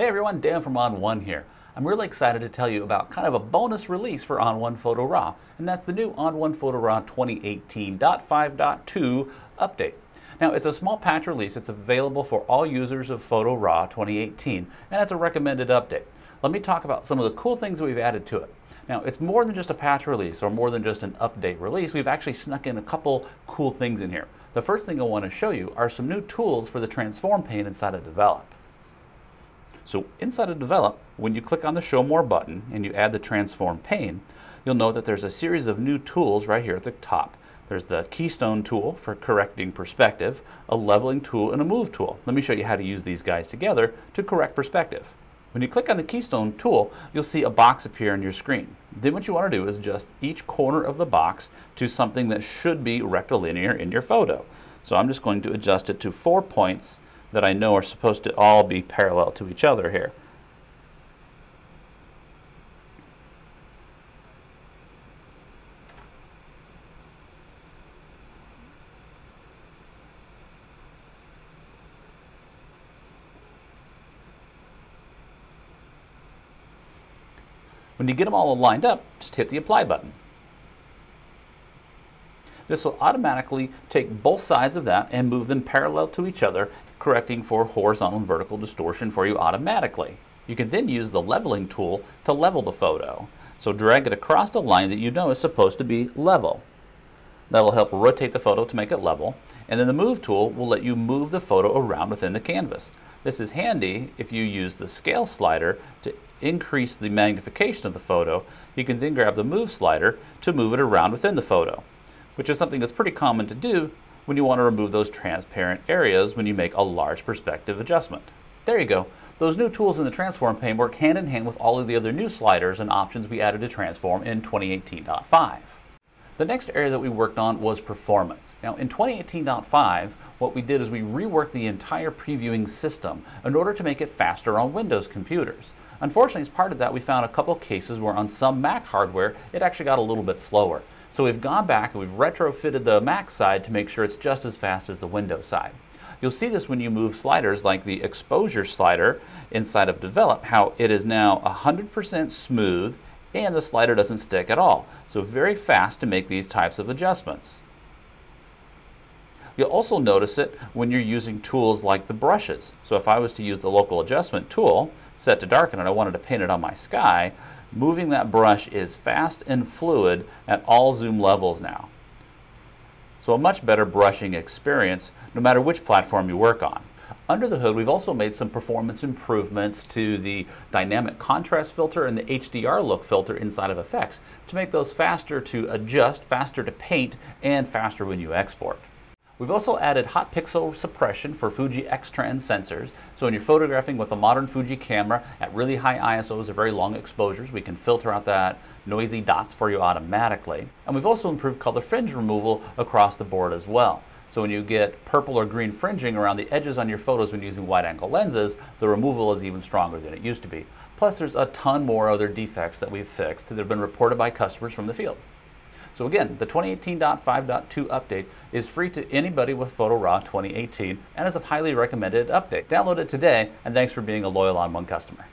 Hey everyone, Dan from On1 here. I'm really excited to tell you about kind of a bonus release for On1 Photo RAW, and that's the new On1 Photo RAW 2018.5.2 update. Now, it's a small patch release. It's available for all users of Photo RAW 2018, and it's a recommended update. Let me talk about some of the cool things that we've added to it. Now, it's more than just a patch release or more than just an update release. We've actually snuck in a couple cool things in here. The first thing I want to show you are some new tools for the transform pane inside of Develop. So inside of Develop, when you click on the Show More button and you add the transform pane, you'll note that there's a series of new tools right here at the top. There's the keystone tool for correcting perspective, a leveling tool, and a move tool. Let me show you how to use these guys together to correct perspective. When you click on the keystone tool, you'll see a box appear on your screen. Then what you want to do is adjust each corner of the box to something that should be rectilinear in your photo. So I'm just going to adjust it to four points that I know are supposed to all be parallel to each other here. When you get them all lined up, just hit the apply button. This will automatically take both sides of that and move them parallel to each other, correcting for horizontal and vertical distortion for you automatically. You can then use the leveling tool to level the photo. So drag it across a line that you know is supposed to be level. That'll help rotate the photo to make it level. And then the move tool will let you move the photo around within the canvas. This is handy if you use the scale slider to increase the magnification of the photo, you can then grab the move slider to move it around within the photo, which is something that's pretty common to do when you want to remove those transparent areas when you make a large perspective adjustment. There you go. Those new tools in the Transform pane work hand in hand with all of the other new sliders and options we added to Transform in 2018.5. The next area that we worked on was performance. Now in 2018.5, what we did is we reworked the entire previewing system in order to make it faster on Windows computers. Unfortunately, as part of that, we found a couple cases where on some Mac hardware, it actually got a little bit slower. So we've gone back and we've retrofitted the Mac side to make sure it's just as fast as the Windows side. You'll see this when you move sliders like the exposure slider inside of Develop, how it is now 100% smooth and the slider doesn't stick at all. So very fast to make these types of adjustments. You'll also notice it when you're using tools like the brushes. So if I was to use the local adjustment tool, set to darken, and I wanted to paint it on my sky, moving that brush is fast and fluid at all zoom levels now. So a much better brushing experience no matter which platform you work on. Under the hood, we've also made some performance improvements to the dynamic contrast filter and the HDR look filter inside of effects to make those faster to adjust, faster to paint, and faster when you export. We've also added hot pixel suppression for Fuji X-Trans sensors. So when you're photographing with a modern Fuji camera at really high ISOs or very long exposures, we can filter out that noisy dots for you automatically. And we've also improved color fringe removal across the board as well. So when you get purple or green fringing around the edges on your photos when using wide angle lenses, the removal is even stronger than it used to be. Plus there's a ton more other defects that we've fixed that have been reported by customers from the field. So again, the 2018.5.2 update is free to anybody with Photo Raw 2018 and is a highly recommended update. Download it today, and thanks for being a loyal On1 customer.